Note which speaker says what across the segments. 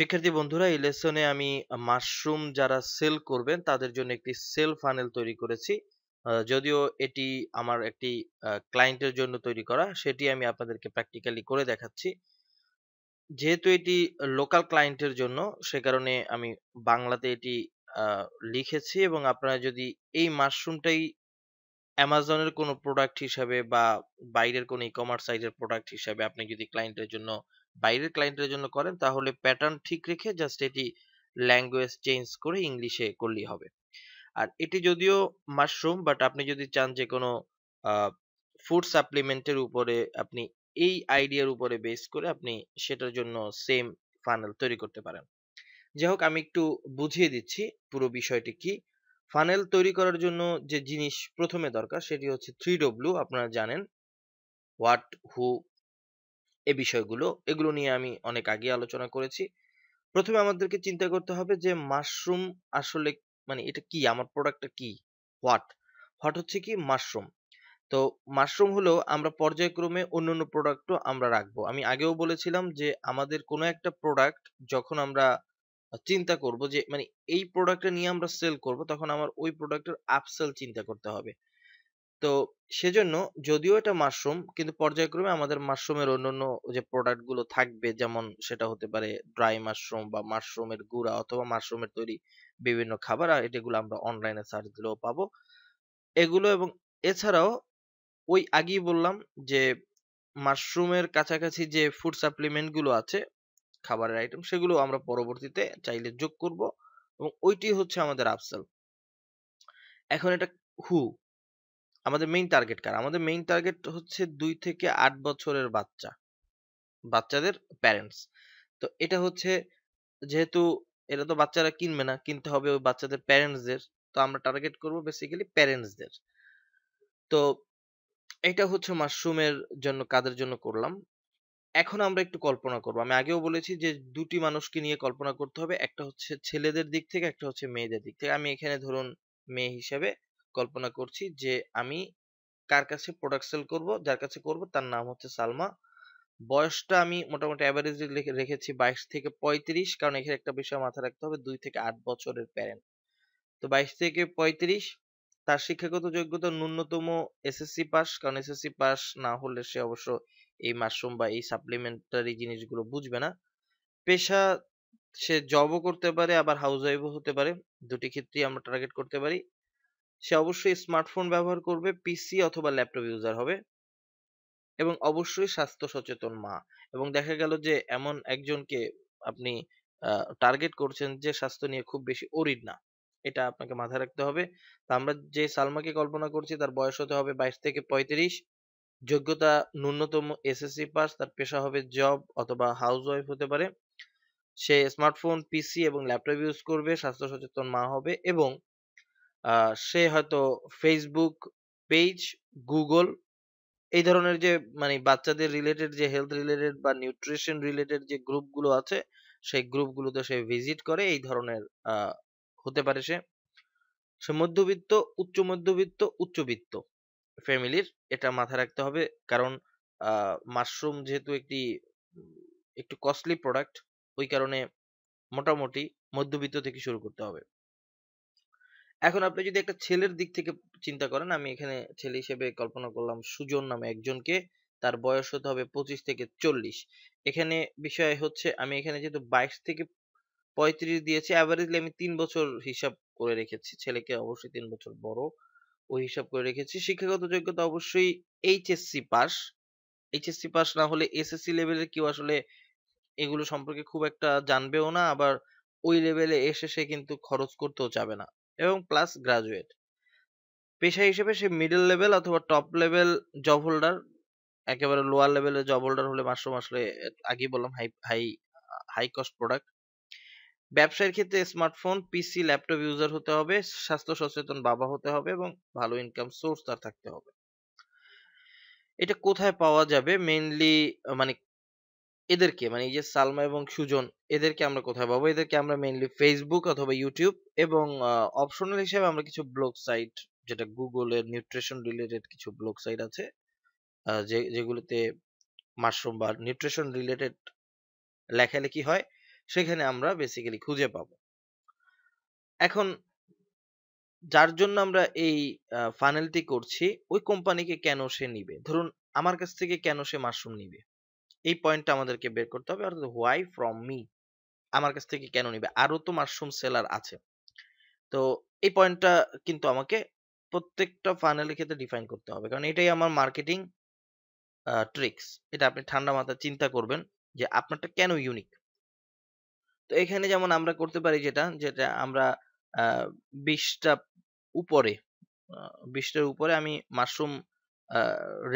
Speaker 1: শিক্ষার্থী বন্ধুরা, এই লেসনে আমি মাশরুম যারা সেল করবেন, তাদের জন্য একটি সেল ফানেল তৈরি করেছি। যদিও এটি আমার একটি ক্লায়েন্টের জন্য তৈরি করা, সেটি আমি আপনাদেরকে প্র্যাকটিক্যালি করে দেখাচ্ছি। যেহেতু এটি লোকাল ক্লায়েন্টের জন্য, সে কারণে আমি বাংলাতে এটি লিখেছি এবং আপনারা যদি এই মাশরুমটাই অ্যামাজনের কোনো প্রোডাক্ট হিসাবে বা বাইরের কোনো ই কমার্স সাইটের প্রোডাক্ট হিসাবে আপনি যদি ক্লায়েন্টের জন্য বাইরের ক্লায়েন্টের জন্য করেন, তাহলে প্যাটার্ন ঠিক রেখে জাস্ট এটি ল্যাঙ্গুয়েজ চেঞ্জ করে ইংলিশে করলেই হবে। আর এটি যদিও মাশরুম বাট আপনি যদি চান যে কোনো ফুড সাপ্লিমেন্টের উপরে আপনি এই আইডিয়ার উপরে বেস করে আপনি সেটার জন্য সেম ফানেল তৈরি করতে পারেন। যাই হোক, আমি একটু বুঝিয়ে দিচ্ছি পুরো বিষয়টি কি। ফানেল তৈরি করার জন্য যে জিনিস প্রথমে দরকার, সেটি হচ্ছে থ্রি ডব্লিউ আপনারা জানেন হোয়াট হু এ বিষয়গুলো, এগুলো নিয়ে আমি অনেক আগে আলোচনা করেছি। প্রথমে আমাদেরকে চিন্তা করতে হবে যে মাশরুম আসলে মানে এটা কি? আমার প্রোডাক্টটা কি? হোয়াট হোয়াট হচ্ছে কি? মাশরুম তো মাশরুম হলো আমরা পর্যায়ক্রমে অন্য অন্য প্রোডাক্টও আমরা রাখব। আমি আগেও বলেছিলাম যে, আমাদের কোনো একটা প্রোডাক্ট যখন আমরা চিন্তা করব যে মানে এই প্রোডাক্টটা নিয়ে আমরা সেল করব, তখন আমার ওই প্রোডাক্টের আপসেল চিন্তা করতে হবে। তো সেজন্য যদিও এটা মাশরুম কিন্তু পর্যায়ক্রমে আমাদের মাশরুমের অন্যান্য যে প্রোডাক্টগুলো থাকবে, যেমন সেটা হতে পারে ড্রাই মাশরুম বা মাশরুমের গুঁড়া অথবা মাশরুমের তৈরি বিভিন্ন খাবার, আর এগুলো আমরা অনলাইনে সার্চ দিলেও পাবো। এগুলো এবং এছাড়াও ওই আগেই বললাম যে মাশরুমের কাছাকাছি যে ফুড সাপ্লিমেন্টগুলো আছে, খাবারের আইটেম সেগুলো আমরা পরবর্তীতে চাইলে যোগ করব এবং ওইটি হচ্ছে আমাদের আপসেল এখন এটা হু আমাদের মেইন টার্গেট কার? আমাদের মেইন টার্গেট হচ্ছে দুই থেকে আট বছরের বাচ্চা। বাচ্চাদের প্যারেন্টস তো এটা হচ্ছে যেহেতু এটা তো বাচ্চারা কিনবে না, কিনতে হবে ওই বাচ্চাদের প্যারেন্টসদের তো আমরা টার্গেট করব বেসিক্যালি প্যারেন্টসদের তো এটা হচ্ছে মাশরুমের জন্য, কাদের জন্য করলাম। এখন আমরা একটু কল্পনা করব। আমি আগেও বলেছি যে দুটি মানুষকে নিয়ে কল্পনা করতে হবে। একটা হচ্ছে ছেলেদের দিক থেকে, একটা হচ্ছে মেয়েদের দিক থেকে। আমি এখানে ধরুন মেয়ে হিসেবে কল্পনা করছি যে, আমি কার কাছে প্রোডাক্ট সেল করব, যার কাছে করব তার নাম হচ্ছে সালমা। বয়সটা আমি মোটামুটি অ্যাভারেজ রেখেছি বাইশ থেকে পঁয়ত্রিশ, কারণ এখানে একটা বিষয় মাথায় রাখতে হবে, দুই থেকে আট বছরের প্যারেন্ট তো বাইশ থেকে পঁয়ত্রিশ, তার শিক্ষাগত যোগ্যতা ন্যূনতম এসএসসি পাস কারণ এসএসসি পাস না হলে সে অবশ্য এই মাশরুম বা এই সাপ্লিমেন্টারি জিনিসগুলো বুঝবে না। পেশা সে জবও করতে পারে, আবার হাউস ওয়াইফও হতে পারে, দুটি ক্ষেত্রেই আমরা টার্গেট করতে পারি। সে অবশ্যই স্মার্টফোন ব্যবহার করবে পিসি অথবা ল্যাপটপ ইউজার হবে। এবং অবশ্যই স্বাস্থ্য সচেতন মা। এবং দেখা গেল যে, এমন একজনকে আপনি টার্গেট করছেন যে, স্বাস্থ্য নিয়ে খুব বেশি অরিড না। এটা আপনাকে মাথায় রাখতে হবে। তা আমরা যে, সালমাকে কল্পনা করছি, তার বয়স হতে হবে বাইশ থেকে পঁয়ত্রিশ। যোগ্যতা ন্যূনতম এসএসসি পাস তার পেশা হবে জব অথবা হাউস ওয়াইফ হতে পারে। সে স্মার্টফোন পিসি এবং ল্যাপটপ ইউজ করবে, স্বাস্থ্য সচেতন মা হবে এবং সে হয়তো ফেসবুক পেজ গুগল এই ধরনের যে মানে বাচ্চাদের রিলেটেড যে হেলথ রিলেটেড বা নিউট্রিশন রিলেটেড যে গ্রুপগুলো আছে, সেই গ্রুপগুলোতে সে ভিজিট করে এই ধরনের হতে পারে সে। সে মধ্যবিত্ত, উচ্চ মধ্যবিত্ত উচ্চবিত্ত ফ্যামিলির এটা মাথায় রাখতে হবে। কারণ মাশরুম যেহেতু একটি, একটু কস্টলি প্রোডাক্ট ওই কারণে মোটামুটি মধ্যবিত্ত থেকে শুরু করতে হবে। এখন আপনি যদি একটা ছেলের দিক থেকে চিন্তা করেন, আমি এখানে ছেলে হিসেবে কল্পনা করলাম সুজন নামে একজনকে, তার বয়স হতে হবে পঁচিশ থেকে চল্লিশ। এখানে বিষয় হচ্ছে, আমি এখানে যেহেতু বাইশ থেকে পঁয়ত্রিশ দিয়েছি অ্যাভারেজলি আমি তিন বছর হিসাব করে রেখেছি। ছেলেকে অবশ্যই তিন বছর বড় ওই হিসাব করে রেখেছি। শিক্ষাগত যোগ্যতা অবশ্যই এইচএসসি পাস। এইচএসসি পাস না হলে এসএসসি লেভেলের কেউ আসলে এগুলো সম্পর্কে খুব একটা জানবেও না, আবার ওই লেভেলে এসে সে কিন্তু খরচ করতেও চাবে না। এবং প্লাস গ্রাজুয়েট পেশা হিসেবে সে মিডল লেভেল অথবা টপ লেভেল জব হোল্ডার একেবারে লোয়ার লেভেলের জব হোল্ডার হলে মাশরুম আসলে আগেই বললাম high high high cost product ব্যবসায়ের ক্ষেত্রে স্মার্টফোন পিসি ল্যাপটপ ইউজার হতে হবে, স্বাস্থ্য সচেতন বাবা হতে হবে এবং ভালো ইনকাম সোর্স তার থাকতে হবে। এটা কোথায় পাওয়া যাবে? মেইনলি মানে এদেরকে মানে এই যে সালমা এবং সুজন, এদেরকে আমরা কোথায় পাবো? এদেরকে আমরা মেইনলি ফেসবুক অথবা ইউটিউব এবং অপশনাল হিসেবে আমরা কিছু ব্লগ সাইট যেটা গুগলের নিউট্রিশন রিলেটেড কিছু ব্লগ সাইট আছে যে, যেগুলোতে মাশরুম বা নিউট্রিশন রিলেটেড লেখালেখি হয়, সেখানে আমরা বেসিক্যালি খুঁজে পাবো। এখন যার জন্য আমরা এই ফানেলটি করছি, ওই কোম্পানিকে কেন সে নিবে? ধরুন, আমার কাছ থেকে কেন সে মাশরুম নিবে? এই পয়েন্টটা আমাদেরকে বের করতে হবে। অর্থাৎ হোয়াই ফ্রম মি আমার কাছ থেকে কেন নিবে? আরও তো মাশরুম সেলার আছে। তো এই পয়েন্টটা কিন্তু আমাকে প্রত্যেকটা ফানেলের ক্ষেত্রে ডিফাইন করতে হবে। কারণ এটাই আমার মার্কেটিং ট্রিক্স এটা আপনি ঠান্ডা মাথায় চিন্তা করবেন যে আপনারটা কেন ইউনিক তো এখানে যেমন আমরা করতে পারি যেটা যেটা আমরা বিশটা উপরে বিশটার উপরে আমি মাশরুম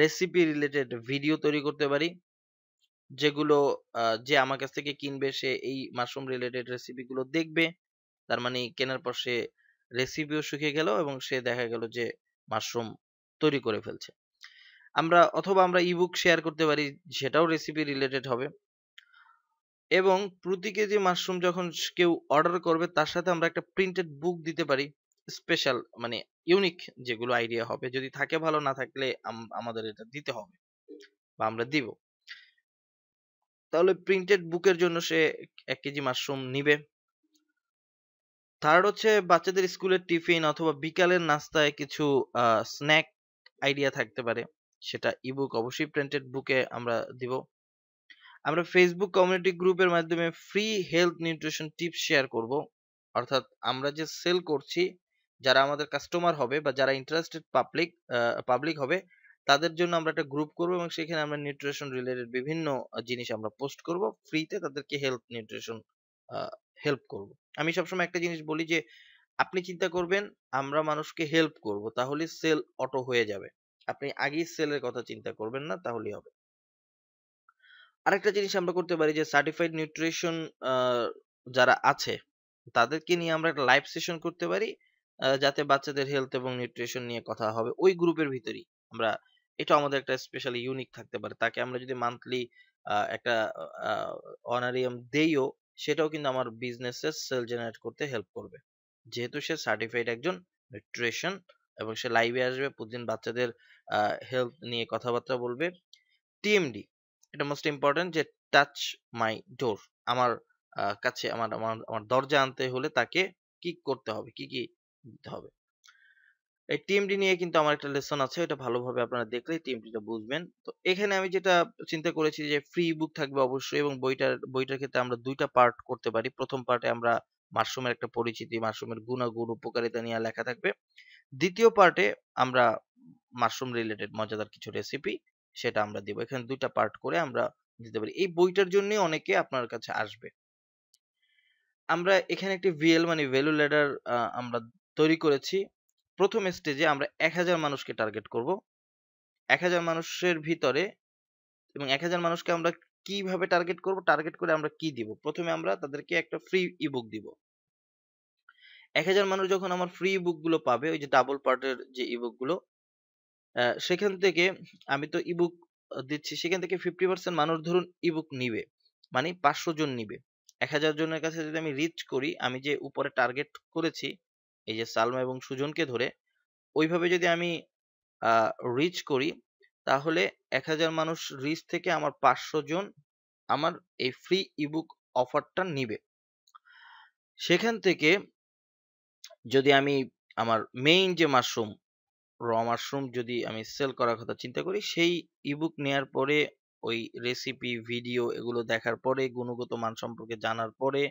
Speaker 1: রেসিপি রিলেটেড ভিডিও তৈরি করতে পারি। যেগুলো যে আমার কাছ থেকে কিনবে সে এই মাশরুম রিলেটেড রেসিপি গুলো দেখবে। তার মানে কেনার পর সে রেসিপিও শিখে গেল এবং সে দেখা গেল যে মাশরুম তৈরি করে ফেলছে। আমরা অথবা আমরা ইবুক শেয়ার করতে পারি, সেটাও রেসিপি রিলেটেড হবে। এবং প্রতি কেজি মাশরুম যখন কেউ অর্ডার করবে, তার সাথে আমরা একটা প্রিন্টেড বুক দিতে পারি স্পেশাল মানে ইউনিক যেগুলো আইডিয়া হবে। যদি থাকে ভালো, না থাকলে আমাদের এটা দিতে হবে বা আমরা দিব। তাহলে প্রিন্টেড বুকের জন্য সে এক কেজি মাশরুম নিবে। থার্ড হচ্ছে বাচ্চাদের স্কুলের টিফিন অথবা বিকালের নাস্তায় কিছু স্ন্যাক আইডিয়া থাকতে পারে। সেটা ইবুক অবশ্যই প্রিন্টেড বুকে আমরা দিব। আমরা ফেসবুক কমিউনিটি গ্রুপের মাধ্যমে free health nutrition tips share করব। অর্থাৎ আমরা যে সেল করছি, যারা আমাদের কাস্টমার হবে বা যারা ইন্টারেস্টেড পাবলিক পাবলিক হবে তাদের জন্য আমরা একটা গ্রুপ করব এবং সেখানে আমরা নিউট্রিশন রিলেটেড বিভিন্ন জিনিস আমরা পোস্ট করব। ফ্রিতে তাদেরকে হেলথ নিউট্রিশন হেল্প করব। আমি সবসময় একটা জিনিস বলি যে, আপনি চিন্তা করবেন, আমরা মানুষকে হেল্প করব, তাহলে সেল অটো হয়ে যাবে। আপনি আগেই সেলের কথা চিন্তা করবেন না, তাহলেই হবে। আরেকটা জিনিস আমরা করতে পারি যে সার্টিফাইড নিউট্রিশন যারা আছে, তাদেরকে নিয়ে আমরা একটা লাইভ সেশন করতে পারি যাতে বাচ্চাদের হেলথ এবং নিউট্রিশন নিয়ে কথা হবে। ওই গ্রুপের ভিতরেই আমরা এটা আমাদের একটা স্পেশালি ইউনিক থাকতে পারে। তাকে আমরা যদি মান্থলি একটা অনারিয়াম দেইও, সেটাও কিন্তু আমার বিজনেসের সেল জেনারেট করতে হেল্প করবে। যেহেতু সে সার্টিফাইড একজন নিউট্রিশন এবং সে লাইভে আসবে, প্রতিদিন বাচ্চাদের হেলথ নিয়ে কথাবার্তা বলবে। টিএমডি এটা মোস্ট ইম্পর্টেন্ট যে টাচ মাই ডোর আমার কাছে আমার আমার দরজা আনতে হলে তাকে কি করতে হবে, কি কি দিতে হবে? এই টিএমডি নিয়ে কিন্তু আমার একটা লেসন আছে, এটা ভালোভাবে আপনারা দেখলে টিএমডিটা বুঝবেন। তো এখানে আমি যেটা চিন্তা করেছি যে ফ্রি বুক থাকবে অবশ্যই এবং বইটার বইটার ক্ষেত্রে আমরা দুইটা পার্ট করতে পারি। প্রথম পার্টে আমরা মাশরুমের একটা পরিচিতি মাশরুমের গুণাগুণ, উপকারিতা নিয়ে লেখা থাকবে। দ্বিতীয় পার্টে আমরা মাশরুম রিলেটেড মজাদার কিছু রেসিপি সেটা আমরা দিব। এখানে দুইটা পার্ট করে আমরা দিতে পারি। এই বইটার জন্য অনেকে আপনার কাছে আসবে। আমরা এখানে একটি ভিএল মানে ভ্যালু ল্যাডার আমরা তৈরি করেছি। প্রথম স্টেজে আমরা এক হাজার মানুষকে টার্গেট করব। এক হাজার মানুষের ভিতরে এবং এক হাজার মানুষকে আমরা কীভাবে টার্গেট করব টার্গেট করে আমরা কি দিব? প্রথমে আমরা তাদেরকে একটা ফ্রি ইবুক দিব। এক হাজার মানুষ যখন আমার ফ্রি বুকগুলো পাবে, ওই যে ডাবল পার্টের যে ইবুকগুলো সেখান থেকে আমি তো ইবুক দিচ্ছি, সেখান থেকে ফিফটি পার্সেন্ট মানুষ ধরুন ইবুক নিবে মানে পাঁচশো জন নিবে। এক হাজার জনের কাছে যদি আমি রিচ করি, আমি যে উপরে টার্গেট করেছি এই যে সালমা এবং সুজনকে ধরে ওইভাবে যদি আমি রিচ করি, তাহলে এক হাজার মানুষ রিচ থেকে আমার পাঁচশো জন আমার এই ফ্রি ইবুক অফারটা নিবে। সেখান থেকে যদি আমি আমার মেইন যে মাশরুম র মাশরুম যদি আমি সেল করার কথা চিন্তা করি, সেই ইবুক নেয়ার পরে, ওই রেসিপি ভিডিও এগুলো দেখার পরে, গুণগত মান সম্পর্কে জানার পরে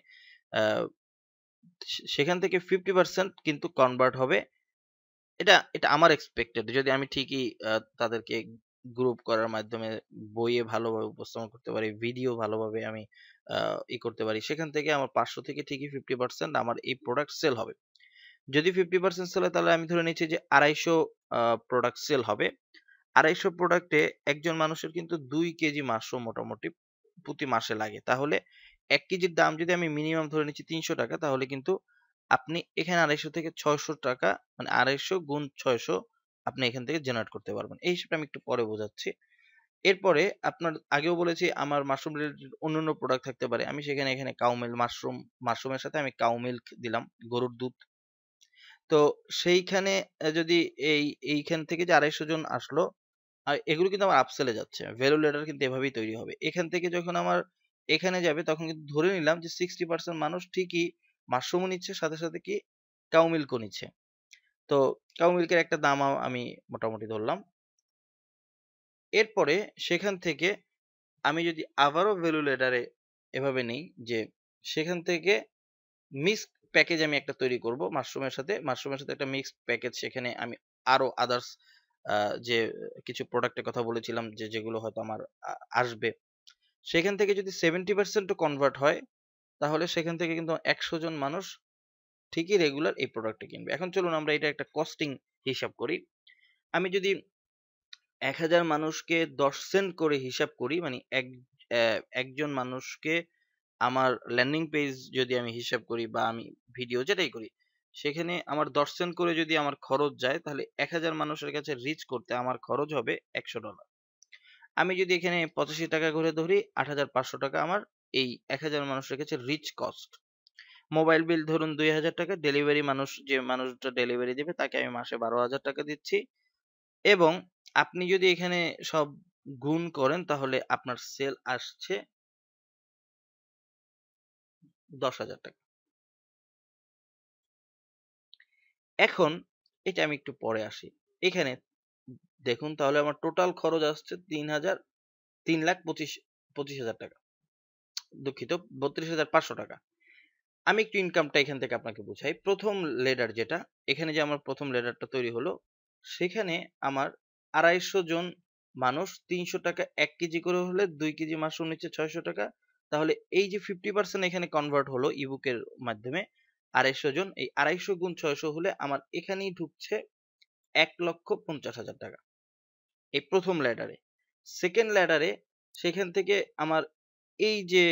Speaker 1: সেখান থেকে ফিফটি পার্সেন্ট কিন্তু কনভার্ট হবে। এটা এটা আমার এক্সপেক্টেড যদি আমি ঠিকই তাদেরকে গ্রুপ করার মাধ্যমে বইয়ে ভালোভাবে উপস্থাপন করতে পারি ভিডিও ভালোভাবে আমি ই করতে পারি, সেখান থেকে আমার পাঁচশো থেকে ঠিকই ফিফটি পার্সেন্ট আমার এই প্রোডাক্ট সেল হবে। যদি ফিফটি পার্সেন্ট সেল হয়, তাহলে আমি ধরে নিচ্ছি যে আড়াইশো প্রোডাক্ট সেল হবে। আড়াইশো প্রোডাক্টে একজন মানুষের কিন্তু দুই কেজি মাশরুম মোটামুটি প্রতি মাসে লাগে। তাহলে এক কেজির দাম যদি আমি মিনিমাম ধরে নিচ্ছি তিনশো টাকা, তাহলে কিন্তু আপনি এখানে আড়াইশো থেকে ছয়শো টাকা মানে আড়াইশো গুণ ছয়শো আপনি এখান থেকে জেনারেট করতে পারবেন। এই হিসেবে আমি একটু পরে বোঝাচ্ছি। এরপরে আপনার আগেও বলেছি, আমার মাশরুম রিলেটেড অন্যান্য প্রোডাক্ট থাকতে পারে। আমি সেখানে, এখানে কাউমিল মাশরুম মাশরুমের সাথে আমি কাউ মিল্ক দিলাম, গরুর দুধ। তো সেইখানে যদি এই, এইখান থেকে যে আড়াইশো জন আসলো, আর এগুলো কিন্তু আমার আপসেলে যাচ্ছে। ভ্যালু লেটার কিন্তু এভাবেই তৈরি হবে। এখান থেকে যখন আমার এখানে যাবে, তখন কিন্তু ধরে নিলাম যে সিক্সটি পার্সেন্ট মানুষ ঠিকই মাশরুমও নিচ্ছে, সাথে সাথে কি কাউ মিল্কও নিচ্ছে। তো কাউ মিল্কের একটা দাম আমি মোটামুটি ধরলাম। এরপরে সেখান থেকে আমি যদি আবারও ভ্যালু লেডারে এভাবে নেই যে সেখান থেকে মিক্স প্যাকেজ আমি একটা তৈরি করব, মাশরুমের সাথে মাশরুমের সাথে একটা মিক্স প্যাকেজ সেখানে আমি আরও আদার্স যে কিছু প্রোডাক্টের কথা বলেছিলাম যে, যেগুলো হয়তো আমার আসবে। সেখান থেকে যদি সেভেন্টি পার্সেন্টও কনভার্ট হয়, তাহলে সেখান থেকে কিন্তু একশো জন মানুষ ঠিকই রেগুলার এই প্রোডাক্টটা কিনবে। এখন চলুন আমরা এটা একটা কস্টিং হিসাব করি। আমি যদি এক হাজার মানুষকে দশ সেন্ট করে হিসাব করি মানে এক একজন মানুষকে আমার ল্যান্ডিং পেজ যদি আমি হিসাব করি বা আমি ভিডিও যেটাই করি, সেখানে আমার দশ সেন্ট করে যদি আমার খরচ যায়, তাহলে এক হাজার মানুষের কাছে রিচ করতে আমার খরচ হবে একশো ডলার আমি যদি এখানে পঁচাশি টাকা করে ধরি, আট হাজার পাঁচশো টাকা আমার এই এক হাজার মানুষের কাছে রিচ কস্ট মোবাইল বিল ধরুন দুই হাজার টাকা ডেলিভারি মানুষ, যে মানুষটা ডেলিভারি দেবে, তাকে আমি মাসে বারো হাজার টাকা দিচ্ছি। এবং আপনি যদি এখানে সব গুণ করেন, তাহলে আপনার সেল আসছে দশ হাজার টাকা। এখন, এটা আমি একটু পরে আসি। এখানে দেখুন তাহলে আমার টোটাল খরচ আসছে তিন হাজার তিন লাখ পঁচিশ পঁচিশ হাজার টাকা। দুঃখিত, বত্রিশ হাজার পাঁচশো টাকা। আমি একটু ইনকামটা এখান থেকে আপনাকে বুঝাই। প্রথম লেডার যেটা, এখানে যে আমার প্রথম লেডারটা তৈরি হলো, সেখানে আমার আড়াইশো জন মানুষ তিনশো টাকা এক কেজি করে হলে দুই কেজি মাশরুম নিচ্ছে ছয়শো টাকা। তাহলে এই যে ফিফটি পার্সেন্ট এখানে কনভার্ট হলো ইবুকের মাধ্যমে, আড়াইশো জন, এই আড়াইশো গুণ ছয়শো হলে আমার এখানেই ঢুকছে এক লক্ষ পঞ্চাশ হাজার টাকা। এই প্রথম ল্যাডারে সেকেন্ড ল্যাডারে সেখান থেকে আমার এই যে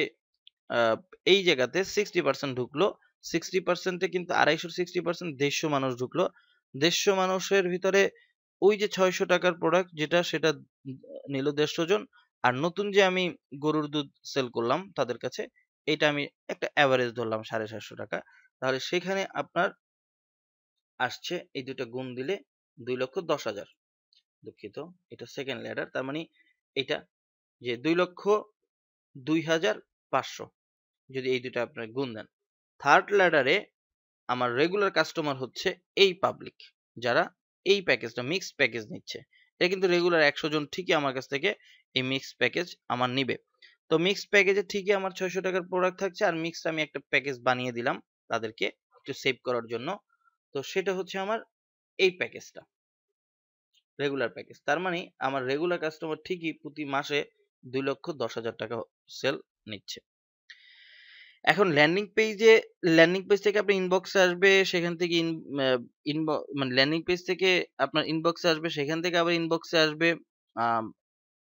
Speaker 1: এই জায়গাতে সিক্সটি পার্সেন্ট ঢুকলো। সিক্সটি পার্সেন্টে কিন্তু আড়াইশো সিক্সটি পার্সেন্ট দেড়শো মানুষ ঢুকলো। দেড়শো মানুষের ভিতরে ওই যে ছয়শো টাকার প্রোডাক্ট যেটা সেটা নিল দেড়শো জন। আর নতুন যে আমি গরুর দুধ সেল করলাম তাদের কাছে, এটা আমি একটা অ্যাভারেজ ধরলাম সাড়ে সাতশো টাকা। তাহলে সেখানে আপনার আসছে এই দুটো গুণ দিলে দুই লক্ষ দশ হাজার। দুঃখিত, এটা সেকেন্ড ল্যাডার তার মানে এটা যে দুই লক্ষ দুই হাজার পাঁচশো, যদি এই দুটো আপনার গুণ দেন। থার্ড ল্যাডারে আমার রেগুলার কাস্টমার হচ্ছে এই পাবলিক যারা এই প্যাকেজটা মিক্সড প্যাকেজ নিচ্ছে। এটা কিন্তু রেগুলার একশো জন ঠিকই আমার কাছ থেকে এই মিক্সড প্যাকেজ আমার নিবে। তো মিক্সড প্যাকেজে ঠিকই আমার ছয়শো টাকার প্রোডাক্ট থাকছে আর মিক্সড আমি একটা প্যাকেজ বানিয়ে দিলাম তাদেরকে একটু সেভ করার জন্য। তো সেটা হচ্ছে আমার এই প্যাকেজটা রেগুলার প্যাকেজ তার মানে আমার রেগুলার কাস্টমার ঠিকই প্রতি মাসে দুই লক্ষ দশ হাজার টাকা সেল নিচ্ছে। এখন ল্যান্ডিং পেজে ল্যান্ডিং পেজ থেকে আপনার ইনবক্সে আসবে, সেখান থেকে ইন মানে ল্যান্ডিং পেজ থেকে আপনার ইনবক্সে আসবে, সেখান থেকে আবার ইনবক্সে আসবে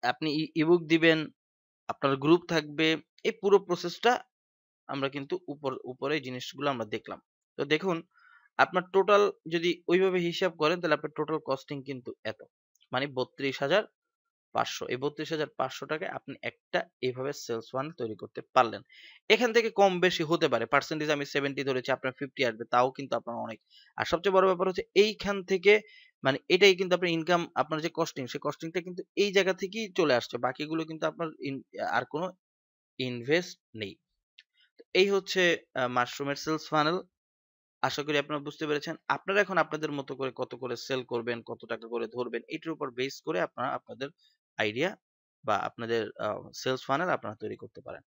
Speaker 1: আপনি ইবুক দিবেন, আপনার গ্রুপ থাকবে, এই পুরো প্রসেসটা আমরা কিন্তু উপর, উপরে জিনিসগুলো আমরা দেখলাম। তো দেখুন আপনার টোটাল যদি ওইভাবে হিসাব করেন, তাহলে আপনার টোটাল কস্টিং কিন্তু এত। মানে বত্রিশ হাজার পাঁচশো। এই বত্রিশ হাজার পাঁচশো টাকায় আপনি একটা এইভাবে সেলস ওয়ান তৈরি করতে পারলেন। এখান থেকে কম বেশি হতে পারে। পার্সেন্টেজ আমি সেভেন্টি ধরেছি, আপনার ফিফটি আসবে, তাও কিন্তু আপনার অনেক। আর সবচেয়ে বড় ব্যাপার হচ্ছে এইখান থেকে মানে এটাই কিন্তু আপনার ইনকাম আপনার যে কস্টিং সেই কস্টিংটা কিন্তু এই জায়গা থেকেই চলে আসছে। বাকিগুলো কিন্তু আপনার আর কোনো ইনভেস্ট নেই। এই হচ্ছে মাশরুমের সেলস ফানেল আশা করি আপনারা বুঝতে পেরেছেন। আপনারা এখন আপনাদের মতো করে কত করে সেল করবেন, কত টাকা করে ধরবেন, এটার উপর বেস করে আপনারা আপনাদের আইডিয়া বা আপনাদের সেলস ফানেল আপনারা তৈরি করতে পারেন।